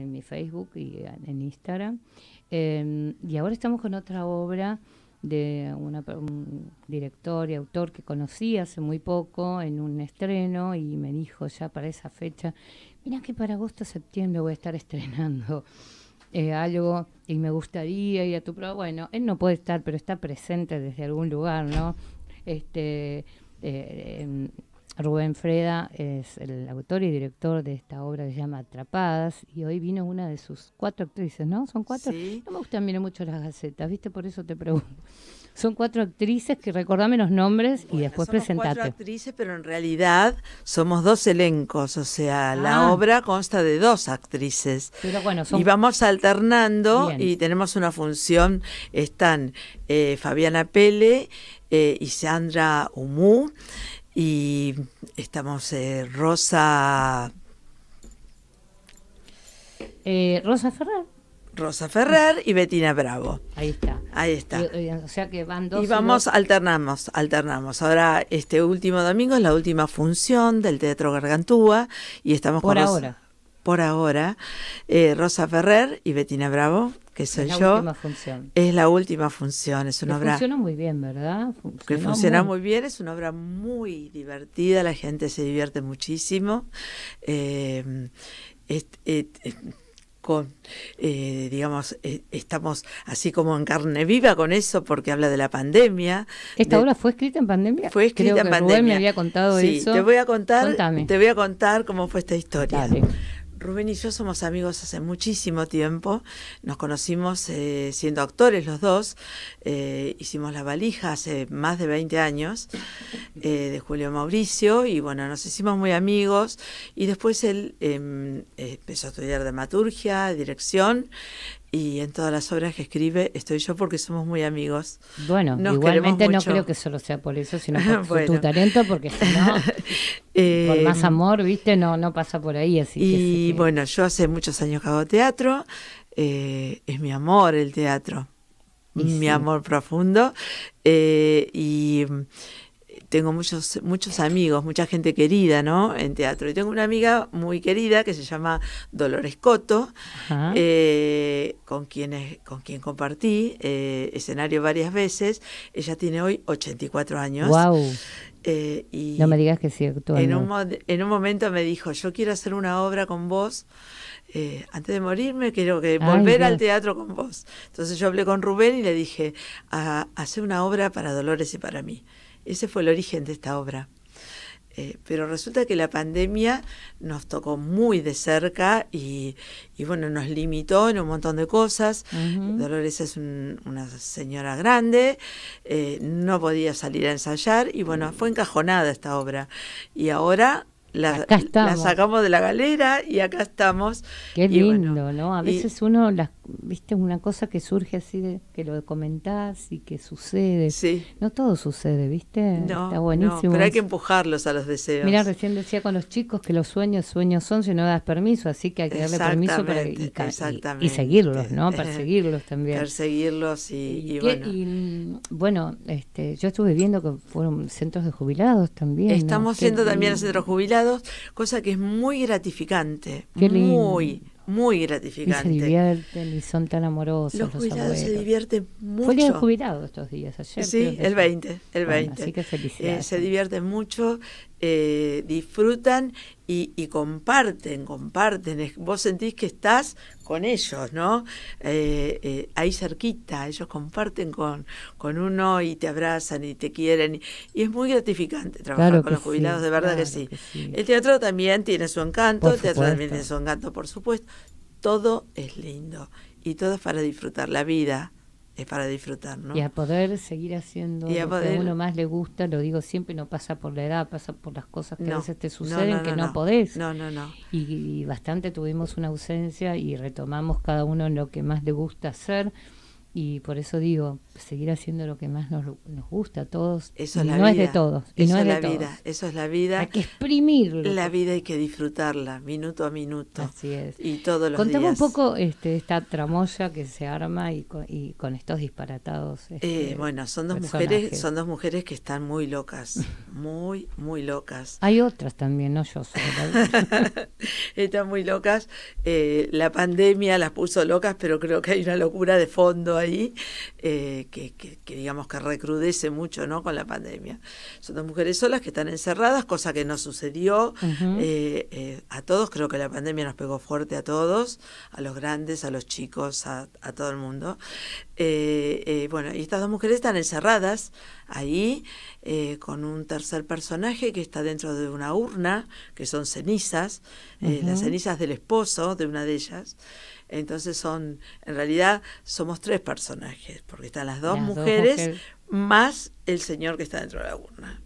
en mi Facebook y en Instagram. Em, y ahora estamos con otra obra de una, un director y autor que conocí hace muy poco en un estreno y me dijo ya para esa fecha, mira que para agosto septiembre voy a estar estrenando eh, algo y me gustaría ir a tu prueba. Bueno, él no puede estar, pero está presente desde algún lugar, ¿no? Este, eh, em, Rubén Freda es el autor y director de esta obra que se llama Atrapadas y hoy vino una de sus cuatro actrices, ¿no? Son cuatro. No me gustan mirar mucho las gacetas, ¿viste? Por eso te pregunto. Son cuatro actrices que recordame los nombres y después somos presentate. cuatro actrices, pero en realidad somos dos elencos, o sea, la ah. obra consta de dos actrices. Pero bueno, Y vamos alternando y tenemos una función, están eh, Fabiana Pele eh, y Sandra Humú y estamos eh, Rosa... Eh, Rosa Ferrer. Rosa Ferrer y Betina Bravo. Ahí está. Ahí está. o sea que van dos. Y vamos, alternamos, alternamos. Ahora, este último domingo es la última función del Teatro Gargantúa y estamos por ahora. por ahora, eh, Rosa Ferrer y Betina Bravo que soy es la yo. Última función. Es la última función, es una obra. Funciona muy bien, ¿verdad? que funciona muy... bien, es una obra muy divertida, la gente se divierte muchísimo. Eh, con, eh, digamos, eh, estamos así como en carne viva con eso porque habla de la pandemia. ¿Esta obra fue escrita en pandemia? Fue escrita Creo en pandemia. Rubén me había contado sí, eso. Te voy a contar, te voy a contar cómo fue esta historia. Dale. Rubén y yo somos amigos hace muchísimo tiempo. Nos conocimos eh, siendo actores los dos. Eh, hicimos La Valija hace más de 20 años eh, de Julio Mauricio y bueno, nos hicimos muy amigos y después él em, empezó a estudiar dramaturgia, dirección y en todas las obras que escribe estoy yo porque somos muy amigos. Bueno, igualmente no creo que solo sea por eso, sino por tu talento, porque si no, por más amor, viste, no no pasa por ahí. Así y bueno, yo hace muchos años que hago teatro, eh, es mi amor el teatro, mi amor profundo, eh, y tengo muchos, muchos amigos, mucha gente querida, ¿no? En teatro. Y tengo una amiga muy querida que se llama Dolores Coto, eh, con, quien con quien compartí eh, escenario varias veces. Ella tiene hoy 84 años. ¡Wow! Eh, y no me digas que sí En un, en un momento me dijo, yo quiero hacer una obra con vos. antes de morirme quiero que volver al teatro con vos. Entonces yo hablé con Rubén y le dije, a, hacer una obra para Dolores y para mí. Ese fue el origen de esta obra. Eh, pero resulta que la pandemia nos tocó muy de cerca y, bueno, nos limitó en un montón de cosas. Dolores es una señora grande, eh, no podía salir a ensayar y bueno, fue encajonada esta obra. Y ahora la, sacamos de la galera y acá estamos. Qué lindo, ¿no? A veces uno las viste, una cosa que surge así, de, que lo comentás y que sucede. Sí. No todo sucede, ¿viste? No, Está buenísimo. pero hay que empujarlos a los deseos. Mira, recién decía con los chicos que los sueños, sueños son si no das permiso, así que hay que darle permiso para y, y, seguirlos, ¿no? Perseguirlos también. Perseguirlos y, bueno. Y, bueno, este, yo estuve viendo que fueron centros de jubilados también. Estamos siendo también centros jubilados, cosa que es muy gratificante. Qué Muy muy gratificante. Y se divierten y son tan amorosos. Los, jubilados se divierten mucho. Fue el jubilado estos días, ayer. Sí, el 20, el 20. así que felicidades. Eh, se divierten mucho, eh, disfrutan y, y, comparten, comparten. Vos sentís que estás con ellos, ¿no? Eh, ahí cerquita, ellos comparten con, con uno y te abrazan y te quieren. Y, es muy gratificante trabajar con los jubilados, de verdad que, sí. El teatro también tiene su encanto, el teatro también tiene su encanto, por supuesto. Todo es lindo y todo es para disfrutar la vida es para disfrutar, ¿no? Y a poder seguir haciendo lo que a uno más le gusta, lo digo siempre, no pasa por la edad, pasa por las cosas que a veces te suceden que no, podés. No, no, no. Y, bastante tuvimos una ausencia y retomamos cada uno en lo que más le gusta hacer. y por eso digo, seguir haciendo lo que más nos, nos gusta a todos. Eso es la no vida. es de todos. Y eso no es, la de vida. todos. Eso es la vida. Hay que exprimirlo. La vida hay que disfrutarla, minuto a minuto. Así es. Y todos los Contame días. un poco este, esta tramoya que se arma y con, y con estos disparatados. Eh, este, bueno, son dos personajes. mujeres, son dos mujeres que están muy locas, muy, muy locas. Hay otras también, no yo sola. Están muy locas. Eh, la pandemia las puso locas, pero creo que hay una locura de fondo ahí eh, que, que- que digamos que recrudece mucho, ¿no? Con la pandemia. Son dos mujeres solas que están encerradas, cosa que no sucedió eh, eh, a todos. Creo que la pandemia nos pegó fuerte a todos, a los grandes, a los chicos, a, a todo el mundo. Eh, eh, bueno, y estas dos mujeres están encerradas ahí con un tercer personaje que está dentro de una urna, que son cenizas, eh, las cenizas del esposo de una de ellas. Entonces son, en realidad somos tres personajes, porque están las dos Las dos mujeres mujeres. más el señor que está dentro de la urna.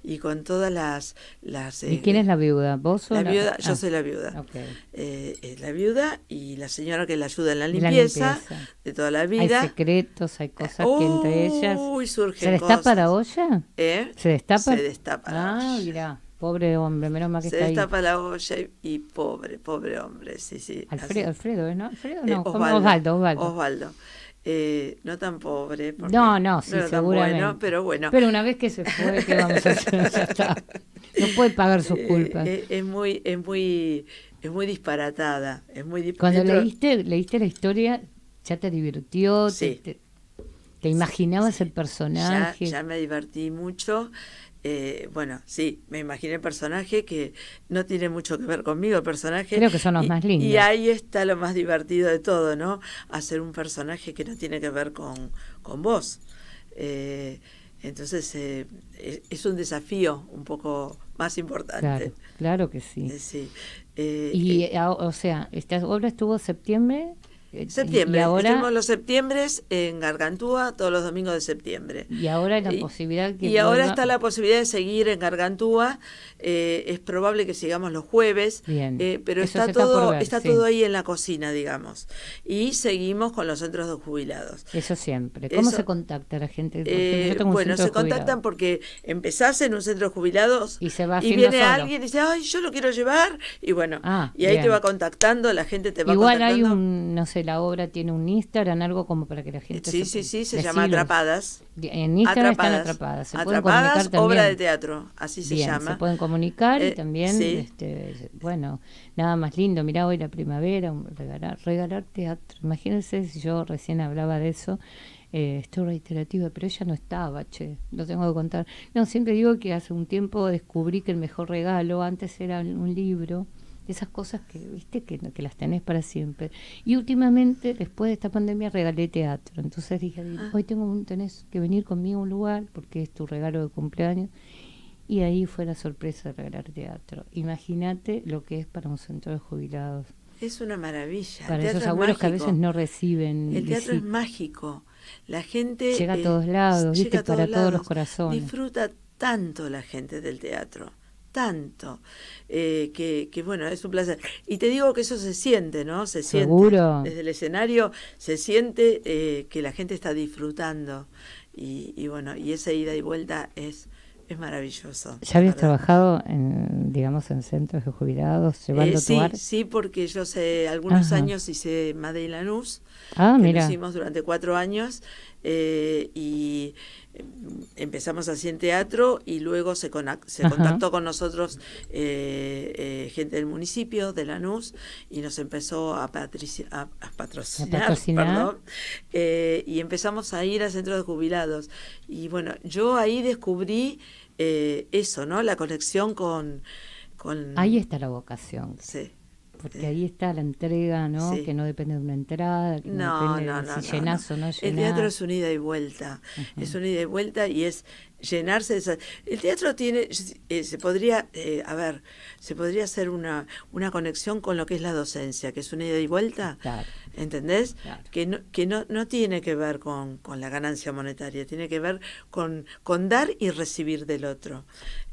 Y con todas las... las ¿Y eh, quién es la viuda? ¿Vos o la la viuda? Yo Ah, soy la viuda. ok. Eh, es la viuda y la señora que la ayuda en la Y la limpieza, limpieza. de toda la Hay vida. secretos, hay cosas que entre ellas. Uy, surgen ¿Se destapa cosas. la olla? ¿Eh? ¿Se destapa? Se destapa la Ah, olla. mirá, pobre hombre, menos mal que Se está ahí. destapa la olla y, y pobre, pobre hombre, sí, sí. Alfredo. Alfredo, ¿no? Alfredo, Eh, no, ¿cómo? Osvaldo, Osvaldo. Osvaldo. Eh, no tan pobre. No, no, sí, era tan seguramente. bueno, pero bueno. Pero una vez que se fue, ¿qué vamos a hacer? Ya está. No puede pagar sus Eh, culpas. eh, es muy, es muy, es muy disparatada. Es muy dip- Cuando leíste, leíste la historia, ¿ya te divirtió? ¿Te, Sí. te, te imaginabas el personaje? ya me divertí mucho. Eh, bueno, sí, me imaginé el personaje que no tiene mucho que ver conmigo, el personaje. Creo que son los y, más lindos. Y ahí está lo más divertido de todo, ¿no? Hacer un personaje que no tiene que ver con, con vos. Eh, entonces, eh, es, es un desafío un poco más importante. Claro, claro que sí. Eh, sí. Eh, Y, eh, ah, o sea, esta obra estuvo en septiembre. Eh, septiembre, Y ahora, los septiembres en Gargantúa todos los domingos de septiembre. y ahora hay la posibilidad que. Y ahora está la posibilidad de seguir en Gargantúa. eh, es probable que sigamos los jueves, Bien. eh, pero Eso está todo ver, está sí. todo ahí en la cocina, digamos. Y seguimos con los centros de jubilados. Eso siempre. ¿Cómo Eso- se contacta la gente? Eh, bueno, se contactan porque empezás en un centro de jubilados Y se va y viene solo. alguien y dice, ay, yo lo quiero llevar. Y bueno, Ah, y ahí te va contactando, la gente te va Igual hay contactando. un, no sé, la obra tiene un Instagram, algo como para que la gente Sí, se- sí, sí, se llama Atrapadas. En Instagram están atrapadas. Se pueden Atrapadas, comunicar obra de teatro, así se Bien, llama. se pueden comunicar y Eh, también, sí. este, bueno, nada más lindo. Mirá hoy la primavera, regalar, regalar teatro. Imagínense si yo recién hablaba de eso. Eh, estoy reiterativa, pero ella no estaba, che, lo tengo que contar. No, siempre digo que hace un tiempo descubrí que el mejor regalo antes era un libro, esas cosas que, viste, que, que las tenés para siempre. Y últimamente, después de esta pandemia, regalé teatro. Entonces dije, Ah. hoy tengo un, tenés que venir conmigo a un lugar porque es tu regalo de cumpleaños. Y ahí fue la sorpresa de regalar teatro. Imagínate lo que es para un centro de jubilados. Es una maravilla. Para esos es abuelos que a veces no reciben. El teatro es mágico. La gente Llega a eh, todos lados, llega ¿viste? a todos Para todos los corazones. Disfruta tanto la gente del teatro, tanto, eh, que, que bueno, es un placer. Y te digo que eso se siente, ¿no? Se Seguro. siente. Desde el escenario se siente eh, que la gente está disfrutando. Y, y bueno, y esa ida y vuelta es, es maravilloso. ¿Ya habías ¿verdad? trabajado, en, digamos, en centros de jubilados, llevando Eh, sí, tu arte? sí, porque yo hace algunos Ajá. años hice Made Lanús, Ah, que mira. lo hicimos durante cuatro años eh, y eh, empezamos así en teatro y luego se, se Ajá. contactó con nosotros eh, eh, gente del municipio de Lanús y nos empezó a, a, a patrocinar, A patrocinar. perdón, eh, y empezamos a ir a centros de jubilados y bueno yo ahí descubrí eh, eso no la conexión con con Ahí está la vocación. sí Porque ahí está la entrega, ¿no? Sí. Que no depende de una entrada, que no, No, depende no, de no. si no, El teatro es una ida y vuelta. Es una ida y vuelta y es llenarse de esa- El teatro tiene, eh, se podría, eh, a ver, se podría hacer una, una conexión con lo que es la docencia, que es una ida y vuelta. Claro. ¿Entendés? Claro. Que, no, que no, no tiene que ver con, con la ganancia monetaria, tiene que ver con, con dar y recibir del otro.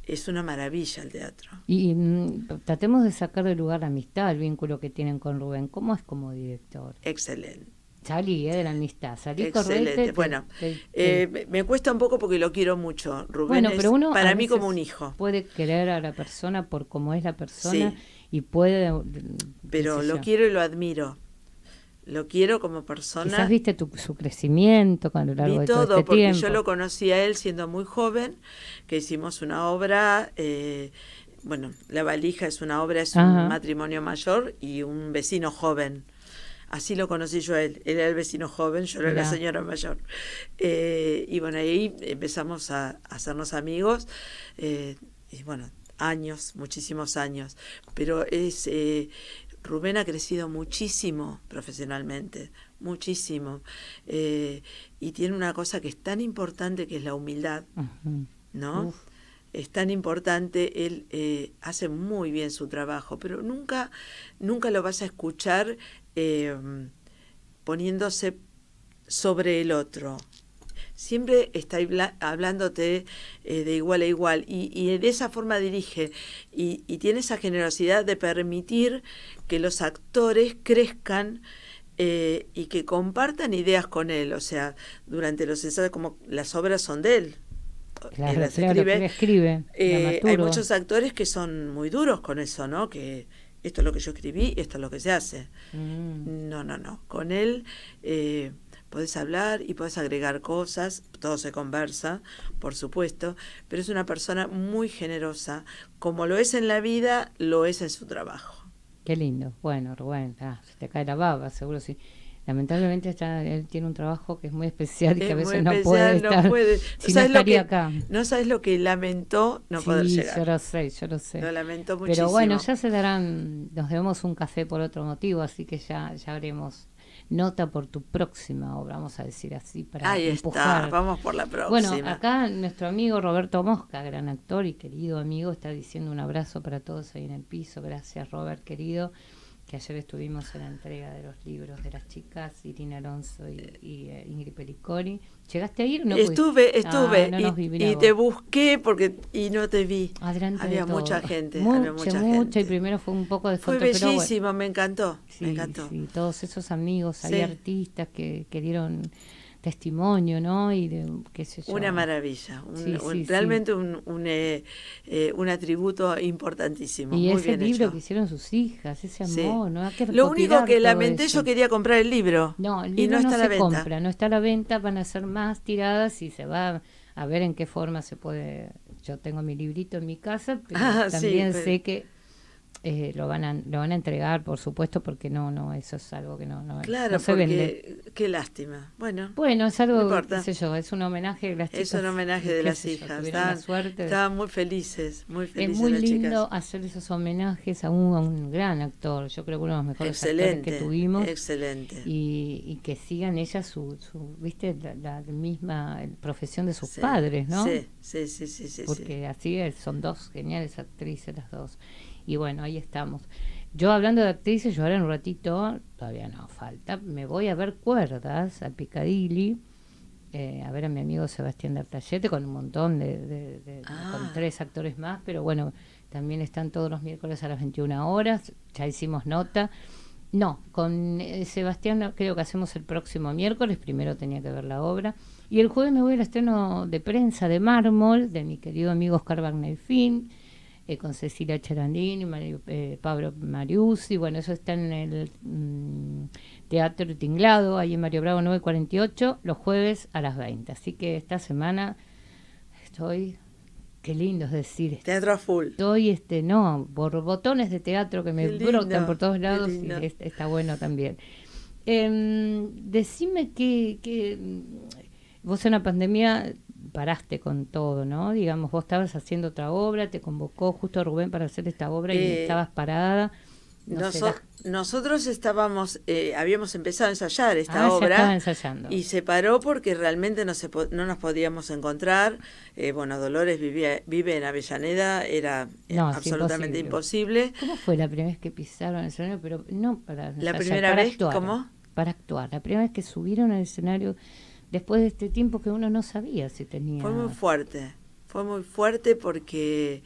Es una maravilla el teatro. Y mm, tratemos de sacar de lugar la amistad, el vínculo que tienen con Rubén. ¿Cómo es como director? Excelente. Salí, eh, de la amistad. Salí Excelente. bueno, eh, me cuesta un poco porque lo quiero mucho. Rubén bueno, pero uno para mí como un hijo. Puede querer a la persona por cómo es la persona y puede. Pero lo quiero y lo admiro. Lo quiero como persona. Quizás viste tu, su crecimiento con lo largo de todo, este porque yo lo conocí a él siendo muy joven, que hicimos una obra. Eh, bueno, La Valija es una obra, es un matrimonio mayor y un vecino joven. Así lo conocí yo a él. Él era el vecino joven, yo era la señora mayor. Eh, y bueno, ahí empezamos a, hacernos amigos. Eh, y bueno, años, muchísimos años. Pero es. Eh, Rubén ha crecido muchísimo profesionalmente, muchísimo. y tiene una cosa que es tan importante que es la humildad, ¿no? es tan importante, él eh, hace muy bien su trabajo, pero nunca, nunca lo vas a escuchar eh, poniéndose sobre el otro. Siempre está hablándote eh, de igual a igual y, de esa forma dirige y, tiene esa generosidad de permitir que los actores crezcan y que compartan ideas con él. O sea, durante los ensayos, como las obras son de él, Claro, escribe. Eh, hay muchos actores que son muy duros con eso, ¿no? Que esto es lo que yo escribí, esto es lo que se hace. Mm. No, no, no. Con él eh, podés hablar y podés agregar cosas, todo se conversa, por supuesto, pero es una persona muy generosa. Como lo es en la vida, lo es en su trabajo. Qué lindo. Bueno, Rubén, ah, se te cae la baba, seguro sí lamentablemente está, él tiene un trabajo que es muy especial y que a veces no puede estar. No puede. Si no, sabes que, acá. no sabes lo que lamentó no poder llegar. Yo lo sé, yo lo sé. Lo lamentó muchísimo. Pero bueno, ya se darán, nos debemos un café por otro motivo, así que ya, ya haremos nota por tu próxima obra, vamos a decir así, para Ahí está, vamos por la próxima. Bueno, acá nuestro amigo Roberto Mosca, gran actor y querido amigo, está diciendo un abrazo para todos ahí en el piso. Gracias, Robert, querido que ayer estuvimos en la entrega de los libros de las chicas, Irina Alonso y, eh, Ingrid Pelicori. ¿Llegaste a ir? No estuve, ah, estuve. y, te busqué porque y no te vi. había mucha gente. Mucha, mucha, mucha. Y primero fue un poco de Fue bellísimo, me encantó. me encantó. Sí, todos esos amigos, hay artistas que, que dieron testimonio, ¿no? Y de, qué sé yo. Una maravilla, realmente Un, un, eh, eh, un, atributo importantísimo. Y ese libro que hicieron sus hijas, ese amor, ¿no? Lo único que lamenté, yo quería comprar el libro. No, el libro y no, está a la venta. compra, no está a la venta, van a ser más tiradas y se va a ver en qué forma se puede. Yo tengo mi librito en mi casa, pero ah, también sé que eh, lo van a lo van a entregar por supuesto porque no no eso es algo que no no, claro, se vende. qué lástima. Bueno bueno es algo qué sé yo es un homenaje las es un homenaje de las hijas. estaban, suerte. estaban muy felices muy felices es muy lindo hacer esos homenajes a un, gran actor. Yo creo que uno de los mejores actores que tuvimos. excelente. Y, y que sigan ellas su, su viste la, misma profesión de sus padres no sí sí sí sí, sí porque así son dos geniales actrices las dos y bueno, ahí estamos. Yo hablando de actrices, yo ahora en un ratito, todavía no falta, me voy a ver cuerdas al Picadilly, eh, a ver a mi amigo Sebastián D'Artallete con un montón de, con ah. tres actores más, pero bueno, también están todos los miércoles a las 21 horas, ya hicimos nota. No, con eh, Sebastián creo que hacemos el próximo miércoles, primero tenía que ver la obra. Y el jueves me voy al estreno de prensa de Mármol, de mi querido amigo Oscar Wagner Finn eh, con Cecilia Charandini, eh, Pablo Mariusi, bueno, eso está en el mm, Teatro Tinglado, ahí en Mario Bravo 948, los jueves a las 20. Así que esta semana estoy, qué lindo es decir. Teatro a full. Estoy, este, no, por botones de teatro que me brotan por todos lados y está bueno también. Em, decime que, que mm, vos en la pandemia paraste con todo, ¿no? Digamos, vos estabas haciendo otra obra, te convocó justo Rubén para hacer esta obra y eh, estabas parada. nosotros estábamos, eh, habíamos empezado a ensayar esta ah, obra ensayando. y se paró porque realmente no, se no nos podíamos encontrar. Eh, bueno, Dolores vivía, vive en Avellaneda, era absolutamente imposible. ¿Cómo fue la primera vez que pisaron el escenario? Pero no para La primera vez, ¿cómo? Para actuar. La primera vez que subieron al escenario después de este tiempo que uno no sabía si tenía. Fue muy fuerte, fue muy fuerte porque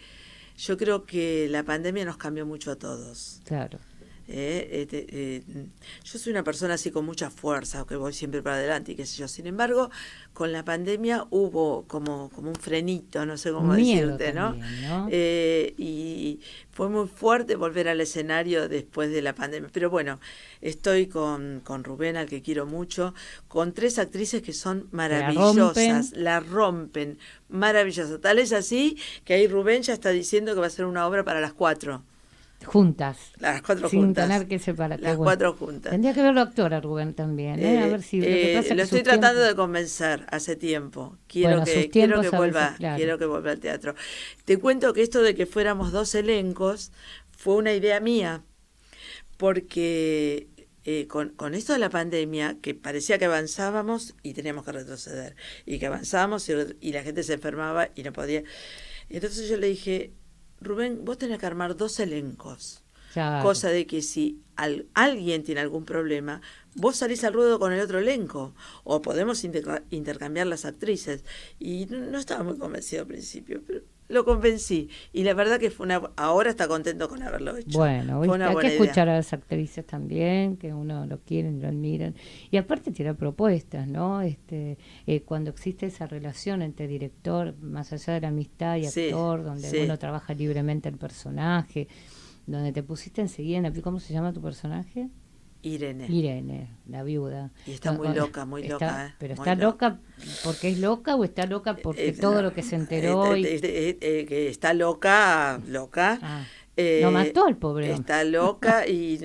yo creo que la pandemia nos cambió mucho a todos. Claro. Eh, este, eh, yo soy una persona así con mucha fuerza, que voy siempre para adelante y qué sé yo. Sin embargo, con la pandemia hubo como, como un frenito, no sé cómo decirte, ¿no? Eh, y fue muy fuerte volver al escenario después de la pandemia. Pero bueno, estoy con, con Rubén, al que quiero mucho, con tres actrices que son maravillosas, la rompen, maravillosas. Tal es así que ahí Rubén ya está diciendo que va a ser una obra para las cuatro. Juntas. Las cuatro sin juntas. tener que separar. Las cuatro juntas. Tendría que verlo actora Rubén también, ¿eh? a ver si eh, lo, estoy tratando de convencer hace tiempo. Quiero que quiero que vuelva, quiero que vuelva al teatro. Te cuento que esto de que fuéramos dos elencos fue una idea mía, porque eh, con, con, esto de la pandemia, que parecía que avanzábamos y teníamos que retroceder, y que avanzábamos y, y la gente se enfermaba y no podía. Entonces yo le dije, Rubén, vos tenés que armar dos elencos. Cosa de que si alguien tiene algún problema, vos salís al ruedo con el otro elenco. O podemos intercambiar las actrices. Y no, estaba muy convencido al principio, pero lo convencí. Y la verdad que fue una. Ahora está contento con haberlo hecho. Bueno, hay que escuchar a las actrices también, que uno lo quieren, lo admiran. Y aparte tirar propuestas, ¿no? Este, eh, cuando existe esa relación entre director, más allá de la amistad y actor, donde uno trabaja libremente el personaje donde te pusiste enseguida ¿cómo se llama tu personaje? Irene. Irene, la viuda. Y está muy loca, muy loca. ¿eh? Pero está loca. porque es loca o está loca porque eh, todo lo que se enteró. Eh, que está loca, loca. Ah, lo mató el pobre. Está loca y.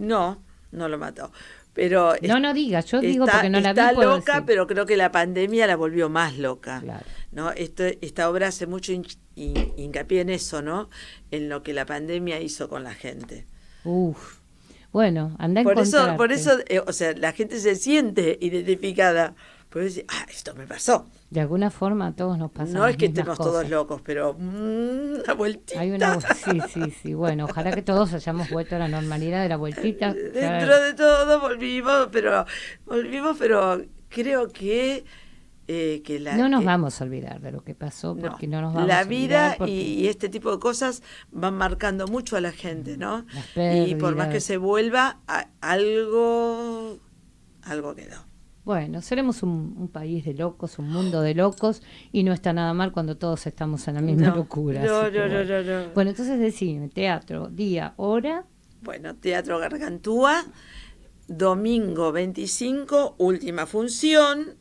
no, no lo mató. Pero no, no digas, yo digo porque no la vi. Está loca, pero creo que la pandemia la volvió más loca. ¿no? Esto, esta obra hace mucho hincapié en eso, ¿no? En lo que la pandemia hizo con la gente. Uf. Bueno, anda Por eso, por eso, eh, o sea, la gente se siente identificada. Puede decir, ah, esto me pasó. De alguna forma a todos nos pasa. No es que estemos todos locos, pero mm, una vueltita. Hay una, sí, sí, sí. Bueno, ojalá que todos hayamos vuelto a la normalidad de la vueltita. Dentro de todo volvimos, pero volvimos, pero creo que eh, que la, no nos vamos a olvidar de lo que pasó porque no, nos vamos la a vida y, este tipo de cosas van marcando mucho a la gente no y por más que se vuelva algo algo quedó. Bueno, seremos un, país de locos, un mundo de locos, y no está nada mal cuando todos estamos en la misma locura. No, no, no, no, Bueno, entonces decime, teatro, día, hora. Bueno, Teatro Gargantúa, domingo 25, última función,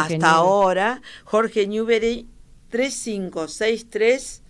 hasta ahora, Jorge Newbery, 3563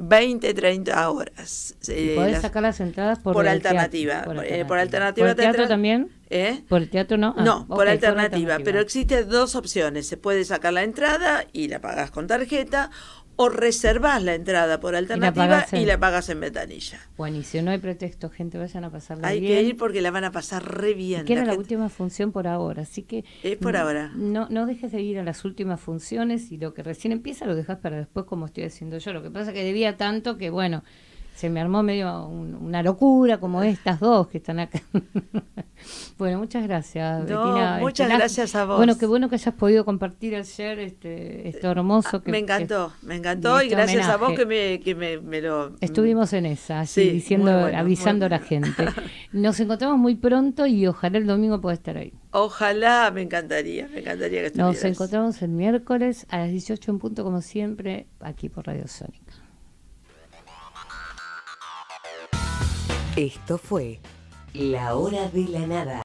20, 30 horas. Eh, podés sacar las entradas por, por alternativa. por, eh, alternativa. ¿Por teatro también? ¿Eh? ¿Por el teatro no? Ah, no, por, alternativa, Pero existen dos opciones. Se puede sacar la entrada y la pagas con tarjeta o reservas la entrada por alternativa y la, pagas en ventanilla. Si no hay pretexto, gente, vayan a pasarla bien. Hay que ir porque la van a pasar re bien. Que era la última función por ahora, así que... Es por ahora. No, no dejes de ir a las últimas funciones y lo que recién empieza lo dejas para después como estoy haciendo yo. Lo que pasa es que debía tanto que, bueno, se me armó medio una locura como estas dos que están acá. bueno, muchas gracias. muchas este, gracias a vos. Bueno, qué bueno que hayas podido compartir ayer este, esto hermoso. Ah, que, me encantó, me encantó y este gracias a vos que me, que me, lo... Estuvimos en esa, así, diciendo, avisando a la gente. Nos encontramos muy pronto y ojalá el domingo pueda estar ahí. Ojalá, me encantaría, me encantaría que estuvieras. Nos encontramos el miércoles a las 18 en punto, como siempre, aquí por Radio Sónica. Esto fue La Hora de la Nada.